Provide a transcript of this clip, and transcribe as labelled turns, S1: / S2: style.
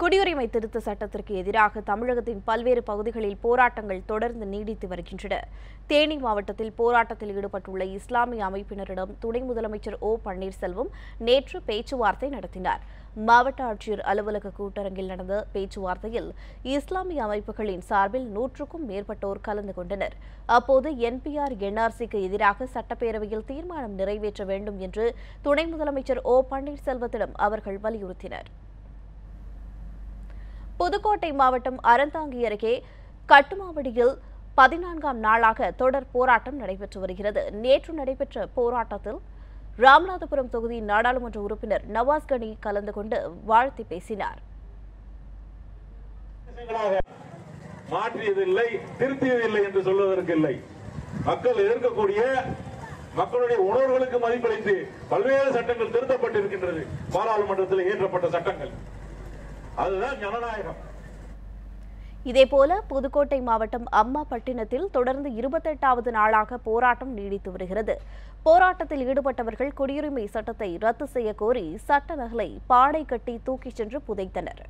S1: குடியுரிமை திருத்த சட்டத்திற்கு எதிராக தமிழகத்தின் பல்வேறு பகுதிகளில் போராட்டங்கள் தொடர்ந்து நீடித்து வருகின்றன. தேனி மாவட்டத்தில் போராட்டத்தில் ஈடுபட்டுள்ள இஸ்லாமிய அமைப்பினரிடம் துணை முதலமைச்சர் ஓ. பன்னீர்செல்வம் நேற்று பேச்சுவார்த்தை நடத்தினார். மாவட்ட ஆட்சியர் அலுவலக கூட்டரங்கில் நடந்த பேச்சுவார்த்தையில் இஸ்லாமிய அமைப்புகளின் சார்பில் நூற்றுக்கும் மேற்பட்டோர் கலந்து கொண்டனர். அப்போது என்பிஆர் என்ஆர்சிக்கு எதிராக சட்டப்பேரவையில் தீர்மானம் நிறைவேற்ற வேண்டும் என்று துணை முதலமைச்சர் ஓ. பன்னீர்செல்வத்திடம் அவர்கள் வலியுறுத்தினர். புதுக்கோட்டை மாவட்டம் அறந்தாங்கி அருகே கட்டுமாவடியில் பதினான்காம் நாளாக தொடர் போராட்டம் நடைபெற்று வருகிறது. நேற்று நடைபெற்ற போராட்டத்தில் ராமநாதபுரம் தொகுதி நாடாளுமன்ற உறுப்பினர் நவாஸ் கனி கலந்து கொண்டு வாழ்த்தி பேசினார்.
S2: மாற்றியதில்லை திருத்தியதில்லை என்று சொல்வதற்கு இல்லை. மக்கள் எதிர்க்கக்கூடிய மக்களுடைய உணர்வுகளுக்கு மதிப்பளித்து பல்வேறு சட்டங்கள் திருத்தப்பட்டிருக்கின்றது. பாராளுமன்றத்தில் இயற்றப்பட்ட சட்டங்கள். அதுதான் ஜனநாயகம்.
S1: இதேபோல புதுக்கோட்டை மாவட்டம் அம்மா பட்டினத்தில் தொடர்ந்து இருபத்தெட்டாவது நாளாக போராட்டம் நீடித்து வருகிறது. போராட்டத்தில் ஈடுபட்டவர்கள் குடியுரிமை சட்டத்தை ரத்து செய்ய கோரி சட்ட நகலை பாடை கட்டி தூக்கிச் சென்று புதைத்தனர்.